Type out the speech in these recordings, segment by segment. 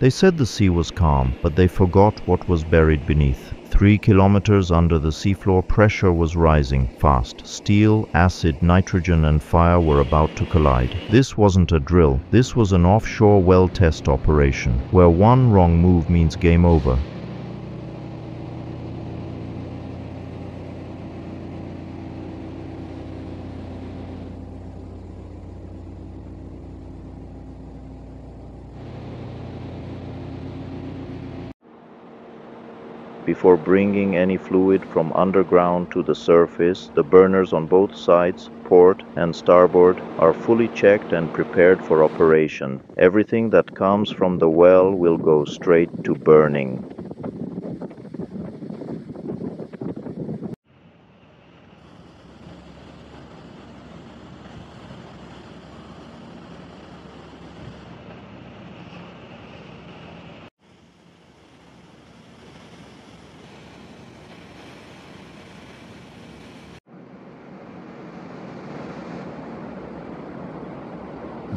They said the sea was calm, but they forgot what was buried beneath. Three kilometers under the seafloor, pressure was rising fast. Steel, acid, nitrogen, and fire were about to collide. This wasn't a drill. This was an offshore well test operation, where one wrong move means game over. Before bringing any fluid from underground to the surface, the burners on both sides, port and starboard, are fully checked and prepared for operation. Everything that comes from the well will go straight to burning.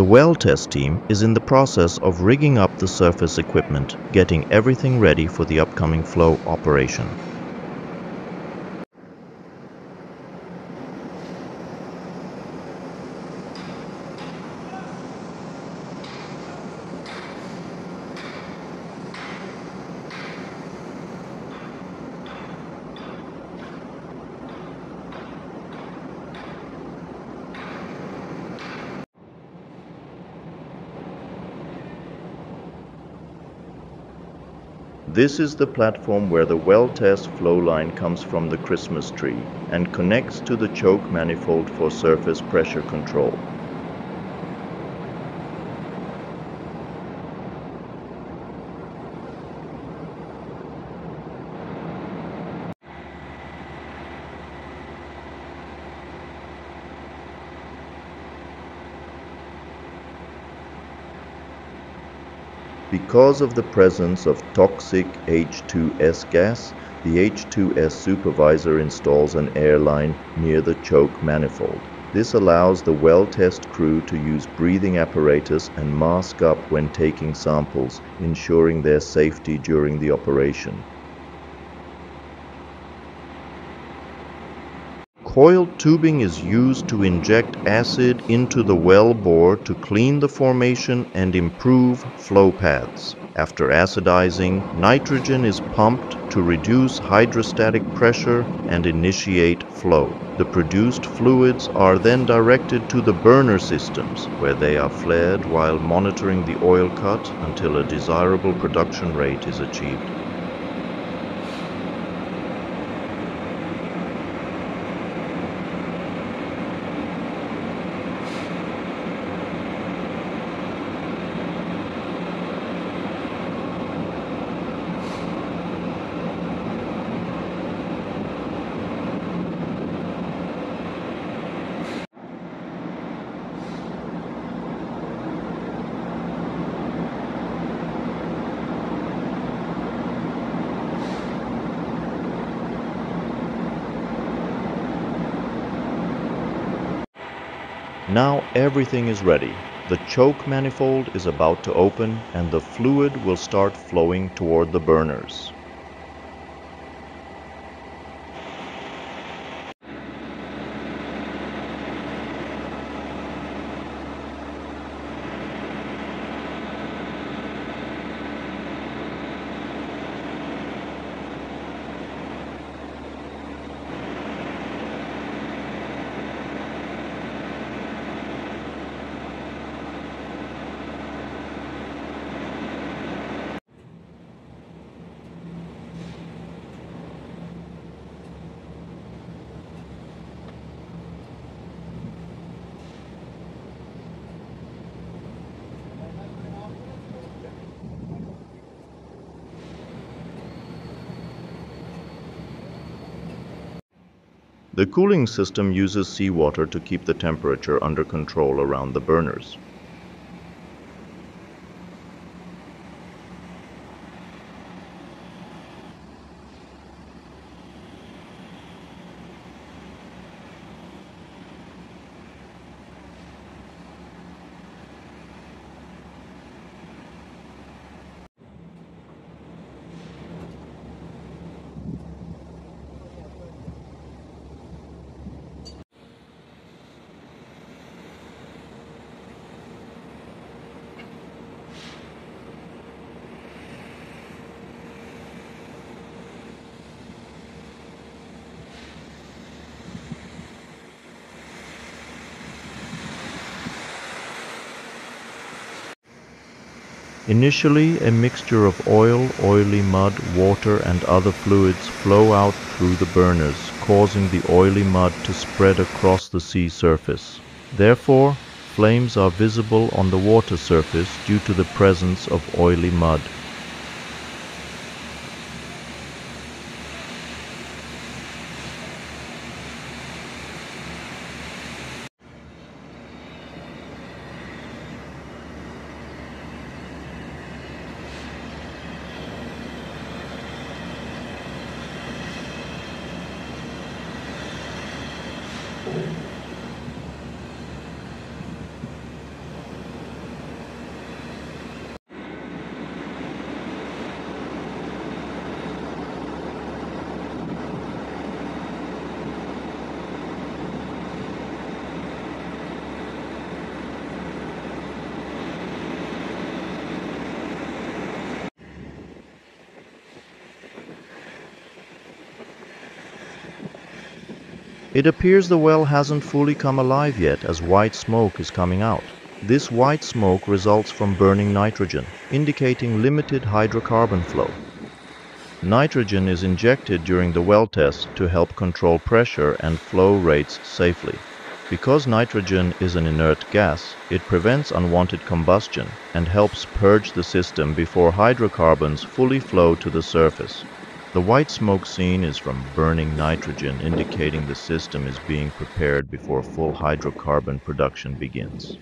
The well test team is in the process of rigging up the surface equipment, getting everything ready for the upcoming flow operation. This is the platform where the well test flow line comes from the Christmas tree and connects to the choke manifold for surface pressure control. Because of the presence of toxic H2S gas, the H2S supervisor installs an air line near the choke manifold. This allows the well test crew to use breathing apparatus and mask up when taking samples, ensuring their safety during the operation. Coiled tubing is used to inject acid into the well bore to clean the formation and improve flow paths. After acidizing, nitrogen is pumped to reduce hydrostatic pressure and initiate flow. The produced fluids are then directed to the burner systems, where they are flared while monitoring the oil cut until a desirable production rate is achieved. Now everything is ready. The choke manifold is about to open and the fluid will start flowing toward the burners. The cooling system uses seawater to keep the temperature under control around the burners. Initially, a mixture of oil, oily mud, water, and other fluids flow out through the burners, causing the oily mud to spread across the sea surface. Therefore, flames are visible on the water surface due to the presence of oily mud. It appears the well hasn't fully come alive yet as white smoke is coming out. This white smoke results from burning nitrogen, indicating limited hydrocarbon flow. Nitrogen is injected during the well test to help control pressure and flow rates safely. Because nitrogen is an inert gas, it prevents unwanted combustion and helps purge the system before hydrocarbons fully flow to the surface. The white smoke seen is from burning nitrogen indicating the system is being prepared before full hydrocarbon production begins.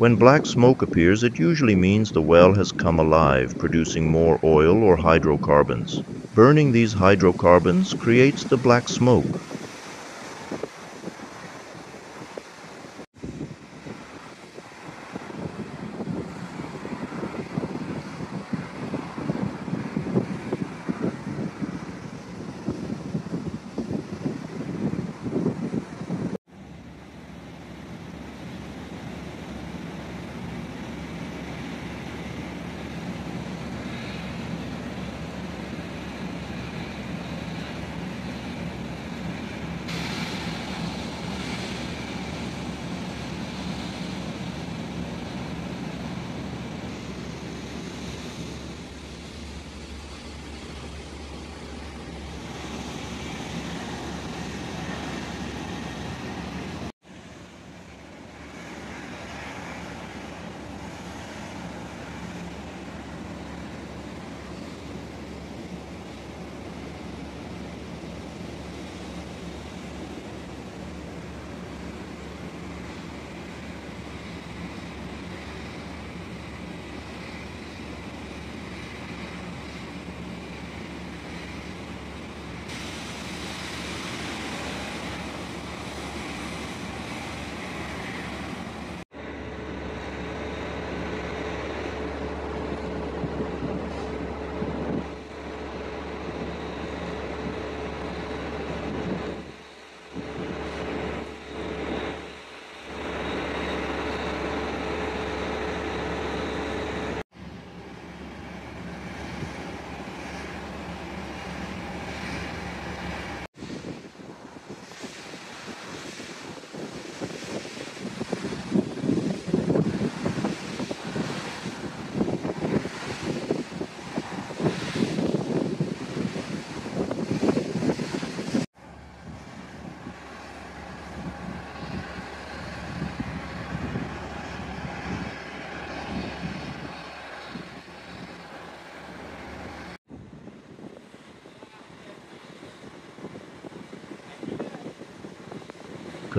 When black smoke appears, it usually means the well has come alive, producing more oil or hydrocarbons. Burning these hydrocarbons creates the black smoke.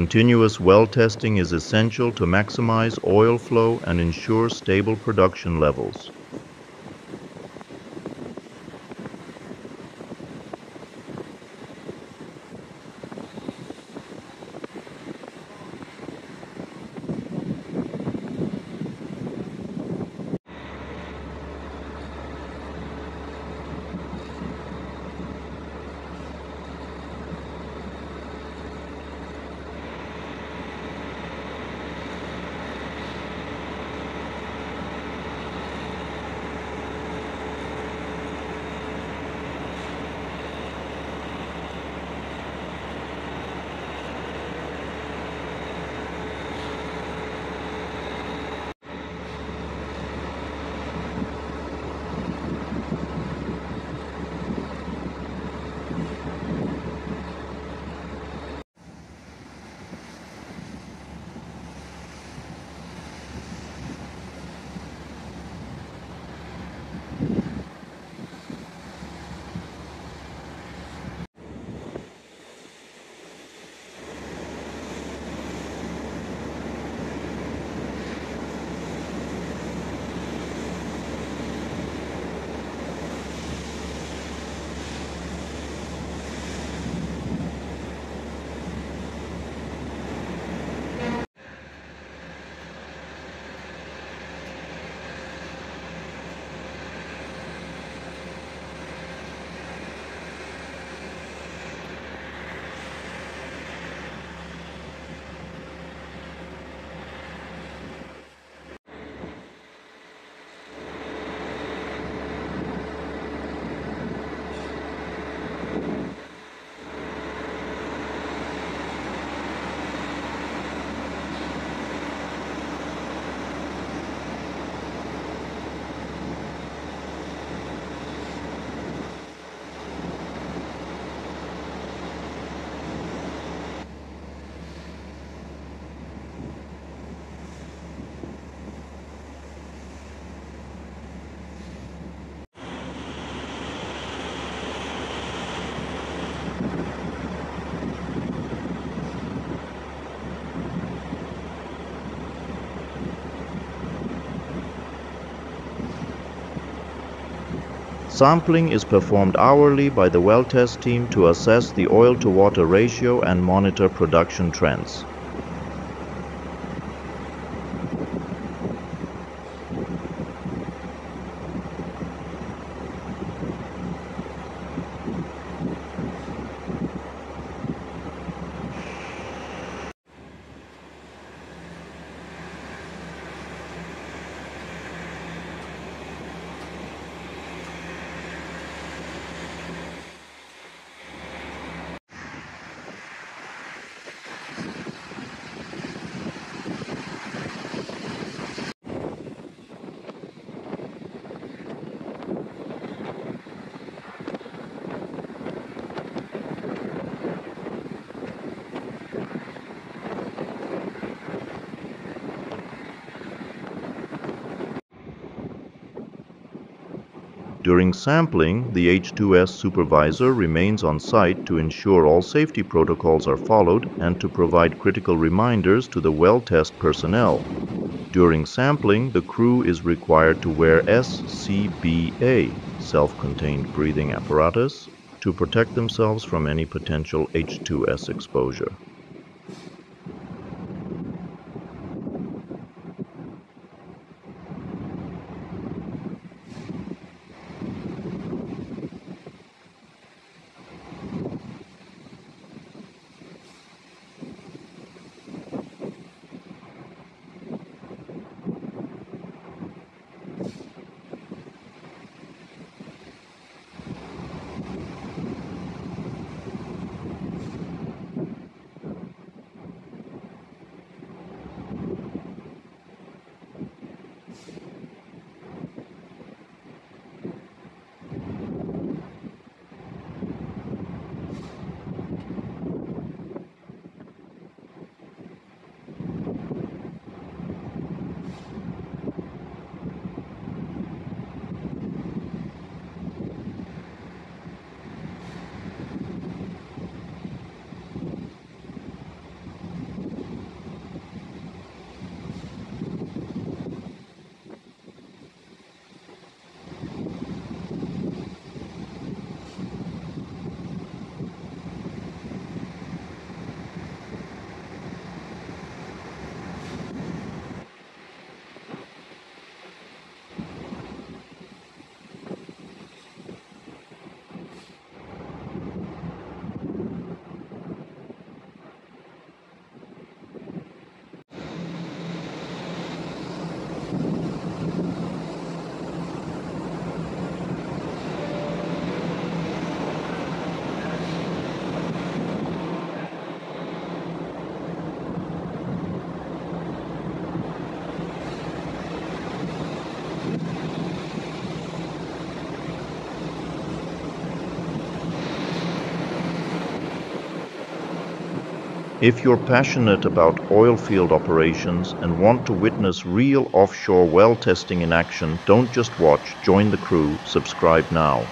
Continuous well testing is essential to maximize oil flow and ensure stable production levels. Sampling is performed hourly by the well test team to assess the oil to water ratio and monitor production trends. During sampling, the H2S supervisor remains on site to ensure all safety protocols are followed and to provide critical reminders to the well test personnel. During sampling, the crew is required to wear SCBA, self-contained breathing apparatus, to protect themselves from any potential H2S exposure. If you're passionate about oil field operations and want to witness real offshore well testing in action, don't just watch, join the crew, subscribe now.